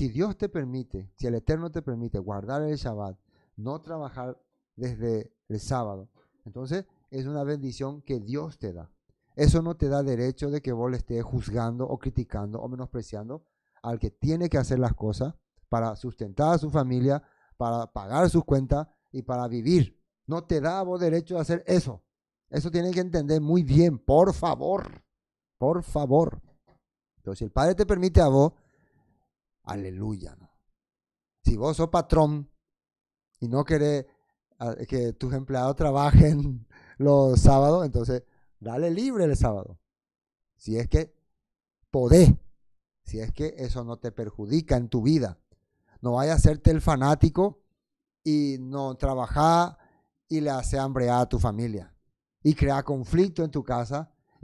Si Dios te permite, si el Eterno te permite guardar el Shabbat, no trabajar desde el sábado, entonces es una bendición que Dios te da. Eso no te da derecho de que vos le estés juzgando o criticando o menospreciando al que tiene que hacer las cosas para sustentar a su familia, para pagar sus cuentas y para vivir. No te da a vos derecho de hacer eso. Eso tienen que entender muy bien, por favor, por favor. Entonces, si el Padre te permite a vos, aleluya. Si vos sos patrón y no querés ah, que tus empleados trabajen los sábados, entonces dale libre el sábado. Si es que podés, si es que eso no te perjudica en tu vida. No vaya a hacerte el fanático y no trabajar y le hace hambre a tu familia y crea conflicto en tu casa